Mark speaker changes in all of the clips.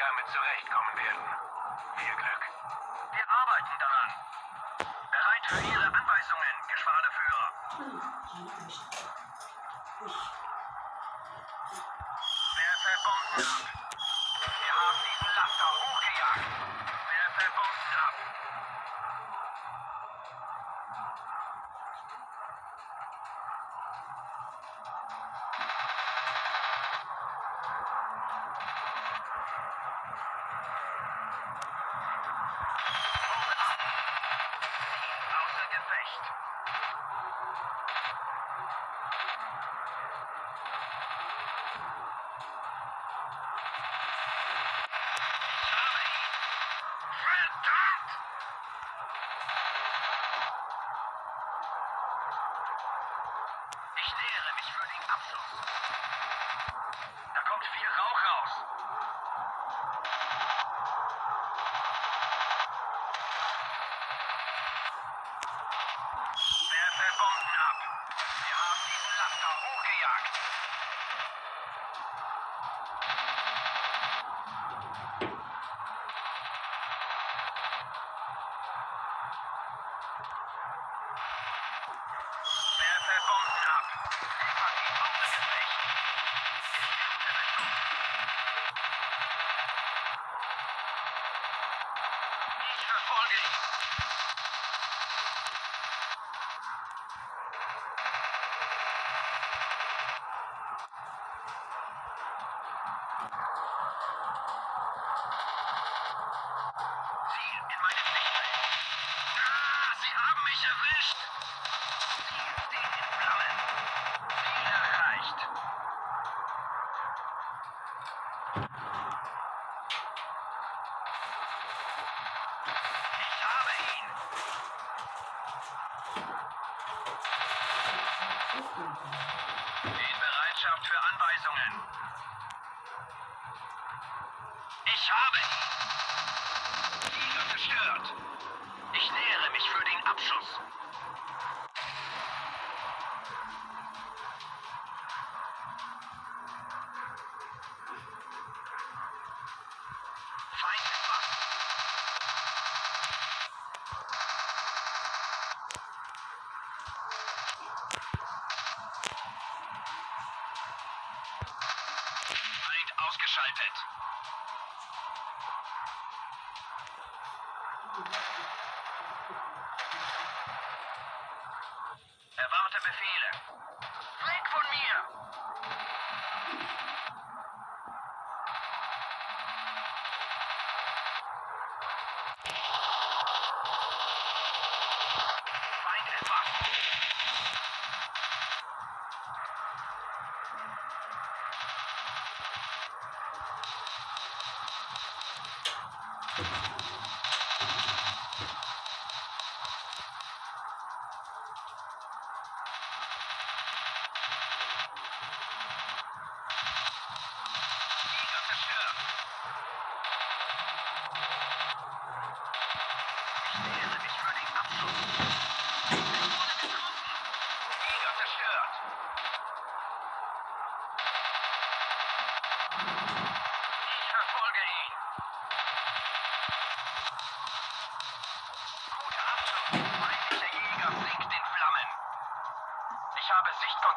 Speaker 1: damit zurechtkommen werden. Viel Glück.
Speaker 2: Wir arbeiten daran. Bereit für Ihre Anweisungen, Geschwaderführer. Werfe Bomben ab. Wir haben diesen Laster hochgejagt. Werfe Bomben ab. Verfolge ihn. Ziel in meinem Sichtfeld. Ich habe. Ziele zerstört. Ich nähere mich für den Abschuss. Ausgeschaltet.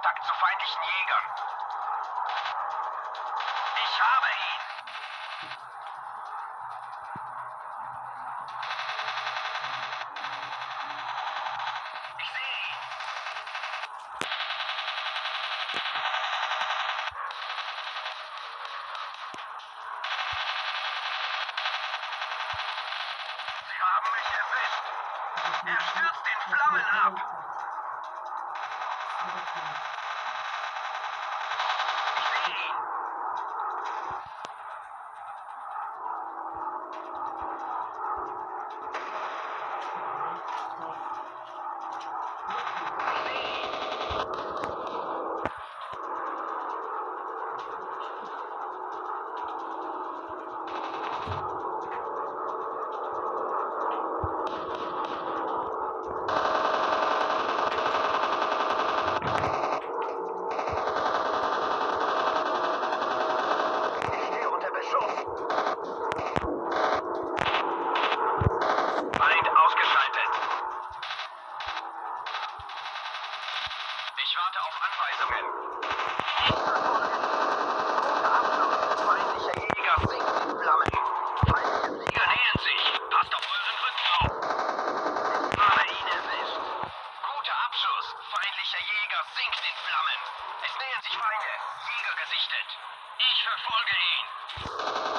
Speaker 2: Sichtkontakt zu feindlichen Jägern. Ich habe ihn. Ihn. Sie haben mich erwischt. Er stürzt in Flammen ab. Ich feindlicher Jäger sinkt in Flammen. Es nähern sich Feinde. Jäger gesichtet. Ich verfolge ihn.